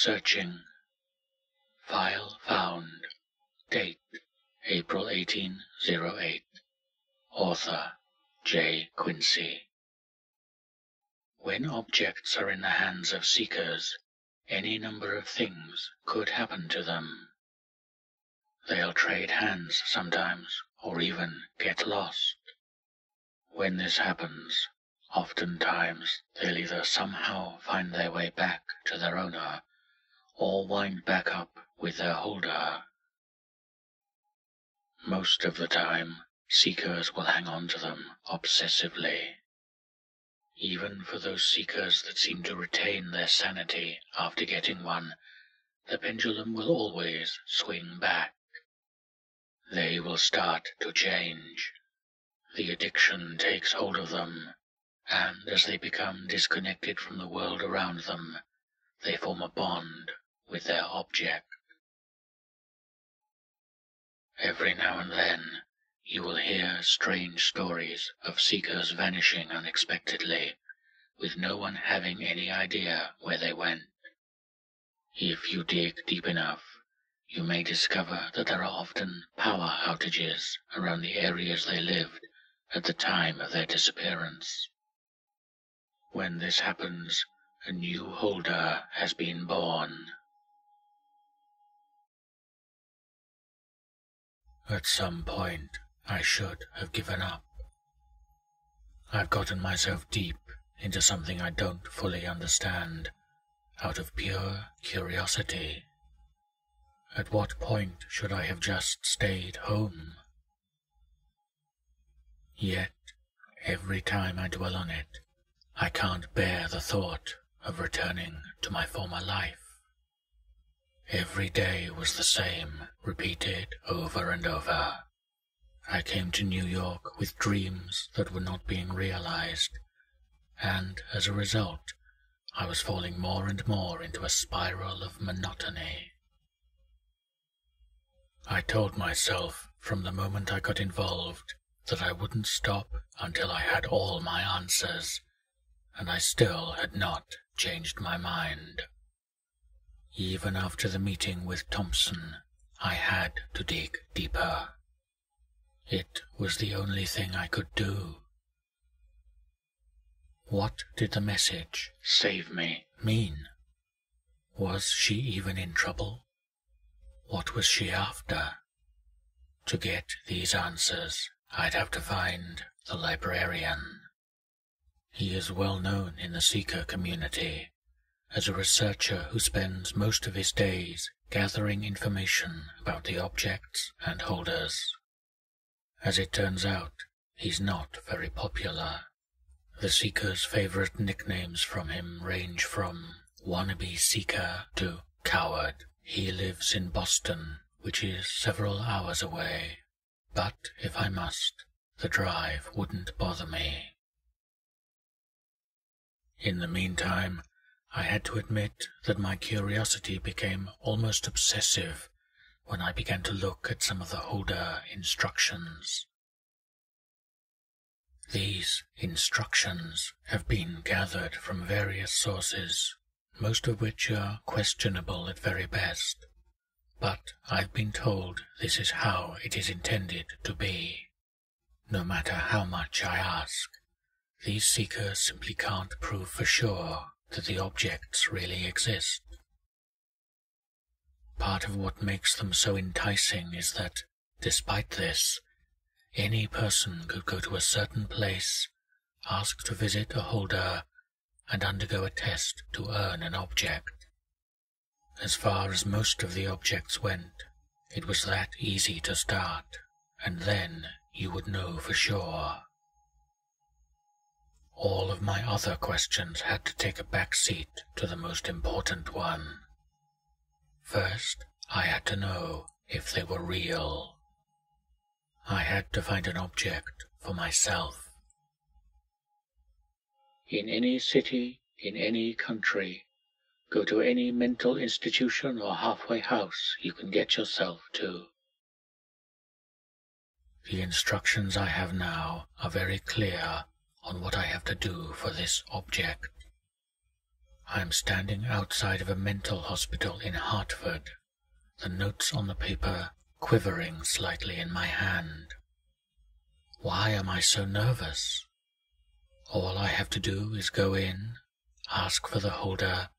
Searching. File found. Date April 1808. Author J. Quincy. When objects are in the hands of seekers, any number of things could happen to them. They'll trade hands sometimes, or even get lost. When this happens, oftentimes they'll either somehow find their way back to their owner, or wind back up with their holder. Most of the time, seekers will hang on to them obsessively. Even for those seekers that seem to retain their sanity after getting one, the pendulum will always swing back. They will start to change. The addiction takes hold of them, and as they become disconnected from the world around them, they form a bond with their object. Every now and then, you will hear strange stories of seekers vanishing unexpectedly, with no one having any idea where they went. If you dig deep enough, you may discover that there are often power outages around the areas they lived at the time of their disappearance. When this happens, a new holder has been born. At some point, I should have given up. I've gotten myself deep into something I don't fully understand out of pure curiosity. At what point should I have just stayed home? Yet, every time I dwell on it, I can't bear the thought of returning to my former life. Every day was the same, repeated over and over. I came to New York with dreams that were not being realized, and as a result, I was falling more and more into a spiral of monotony. I told myself from the moment I got involved that I wouldn't stop until I had all my answers, and I still had not changed my mind. Even after the meeting with Thompson, I had to dig deeper. It was the only thing I could do. What did the message, save me, mean? Was she even in trouble? What was she after? To get these answers, I'd have to find the librarian. He is well known in the Seeker community as a researcher who spends most of his days gathering information about the objects and holders. As it turns out, he's not very popular. The Seeker's favorite nicknames from him range from wannabe Seeker to coward. He lives in Boston, which is several hours away, but if I must, the drive wouldn't bother me. In the meantime, I had to admit that my curiosity became almost obsessive when I began to look at some of the holder instructions. These instructions have been gathered from various sources most of which are questionable at very best. But I've been told this is how it is intended to be. No matter how much I ask, these seekers simply can't prove for sure that the objects really exist. Part of what makes them so enticing is that, despite this, any person could go to a certain place, ask to visit a holder, and undergo a test to earn an object. As far as most of the objects went, it was that easy to start, and then you would know for sure. All of my other questions had to take a back seat to the most important one. First, I had to know if they were real. I had to find an object for myself. In any city, in any country, go to any mental institution or halfway house you can get yourself to. The instructions I have now are very clear on what I have to do for this object. I am standing outside of a mental hospital in Hartford, the notes on the paper quivering slightly in my hand. Why am I so nervous? All I have to do is go in, ask for the holder,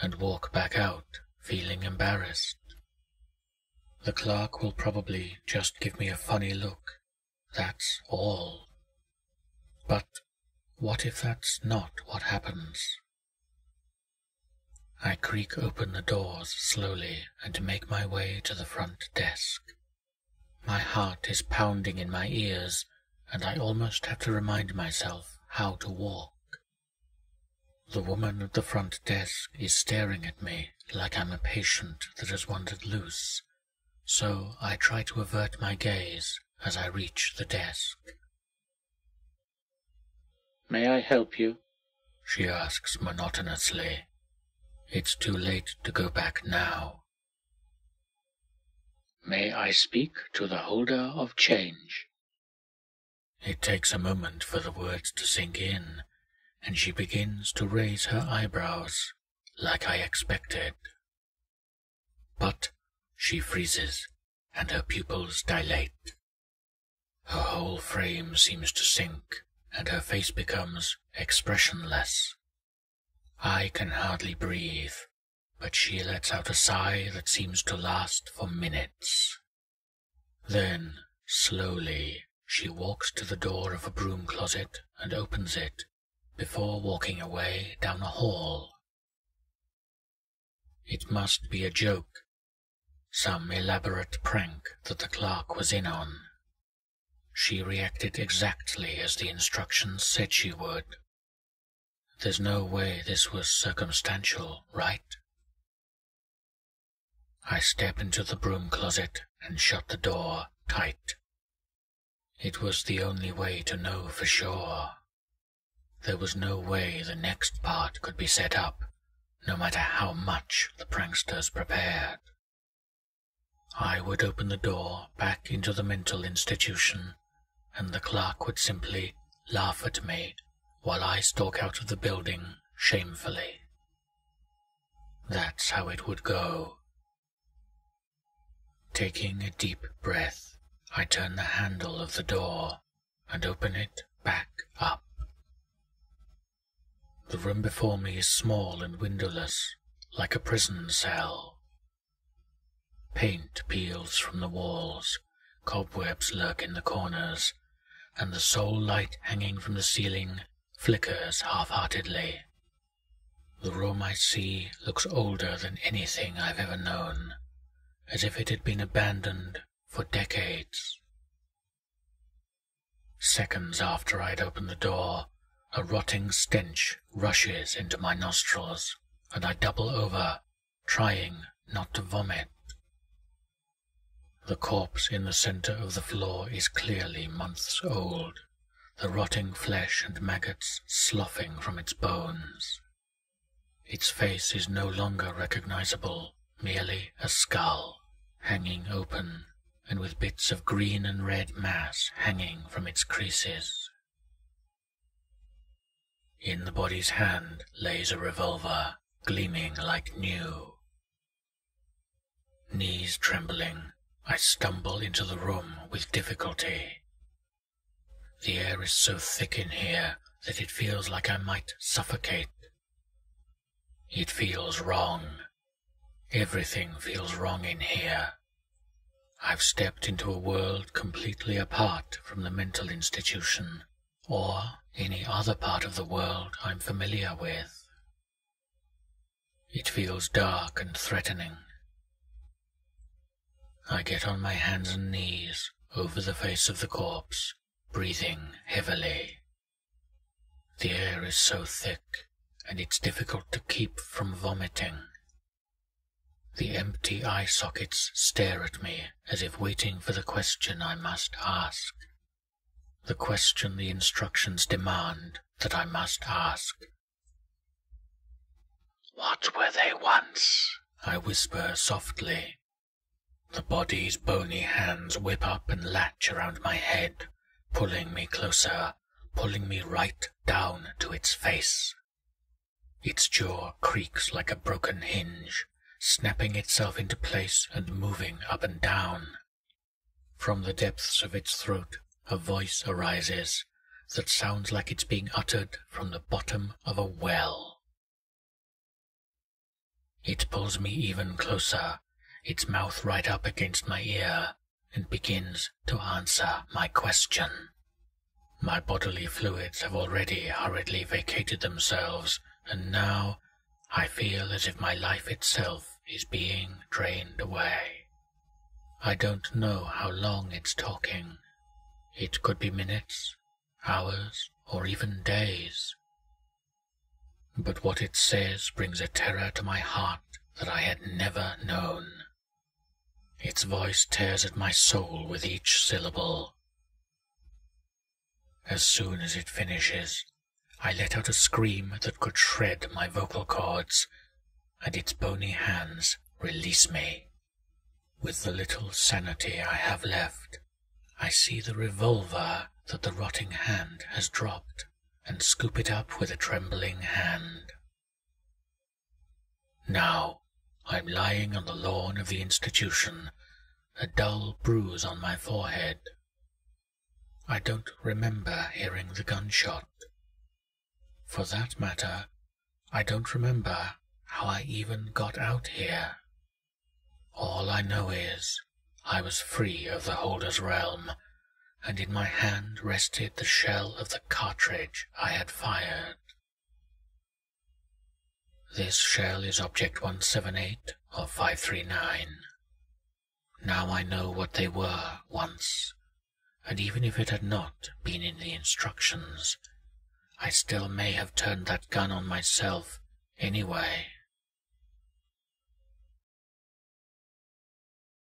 and walk back out, feeling embarrassed. The clerk will probably just give me a funny look. That's all. But what if that's not what happens? I creak open the doors slowly and make my way to the front desk. My heart is pounding in my ears, and I almost have to remind myself how to walk. The woman at the front desk is staring at me like I'm a patient that has wandered loose, so I try to avert my gaze as I reach the desk. May I help you? She asks monotonously. It's too late to go back now. May I speak to the holder of change? It takes a moment for the words to sink in, and she begins to raise her eyebrows, like I expected. But she freezes, and her pupils dilate. Her whole frame seems to sink, and her face becomes expressionless. I can hardly breathe, but she lets out a sigh that seems to last for minutes. Then, slowly, she walks to the door of a broom closet and opens it before walking away down a hall. It must be a joke, some elaborate prank that the clerk was in on. She reacted exactly as the instructions said she would. There's no way this was circumstantial, right? I step into the broom closet and shut the door tight. It was the only way to know for sure. There was no way the next part could be set up, no matter how much the pranksters prepared. I would open the door back into the mental institution, and the clerk would simply laugh at me while I stalk out of the building shamefully. That's how it would go. Taking a deep breath, I turn the handle of the door and open it back up. The room before me is small and windowless, like a prison cell. Paint peels from the walls, cobwebs lurk in the corners, and the sole light hanging from the ceiling flickers half-heartedly. The room I see looks older than anything I've ever known, as if it had been abandoned for decades. Seconds after I'd opened the door, a rotting stench rushes into my nostrils, and I double over, trying not to vomit. The corpse in the center of the floor is clearly months old the rotting flesh and maggots sloughing from its bones. Its face is no longer recognizable, merely a skull, hanging open, and with bits of green and red mass hanging from its creases. In the body's hand lays a revolver, gleaming like new. Knees trembling, I stumble into the room with difficulty. The air is so thick in here that it feels like I might suffocate. It feels wrong. Everything feels wrong in here. I've stepped into a world completely apart from the mental institution or any other part of the world I'm familiar with. It feels dark and threatening. I get on my hands and knees over the face of the corpse breathing heavily. The air is so thick, and it's difficult to keep from vomiting. The empty eye sockets stare at me as if waiting for the question I must ask. The question the instructions demand that I must ask. What were they once? I whisper softly. The body's bony hands whip up and latch around my head, pulling me closer, pulling me right down to its face. Its jaw creaks like a broken hinge, snapping itself into place and moving up and down. From the depths of its throat, a voice arises that sounds like it's being uttered from the bottom of a well. It pulls me even closer, its mouth right up against my ear, and begins to answer my question. My bodily fluids have already hurriedly vacated themselves, and now I feel as if my life itself is being drained away. I don't know how long it's talking. It could be minutes, hours, or even days. But what it says brings a terror to my heart that I had never known. Its voice tears at my soul with each syllable. As soon as it finishes, I let out a scream that could shred my vocal cords, and its bony hands release me. With the little sanity I have left, I see the revolver that the rotting hand has dropped and scoop it up with a trembling hand. Now I'm lying on the lawn of the institution, a dull bruise on my forehead. I don't remember hearing the gunshot. For that matter, I don't remember how I even got out here. All I know is I was free of the holder's realm, and in my hand rested the shell of the cartridge I had fired. This shell is Object 178 of 539. Now I know what they were once, and even if it had not been in the instructions, I still may have turned that gun on myself anyway.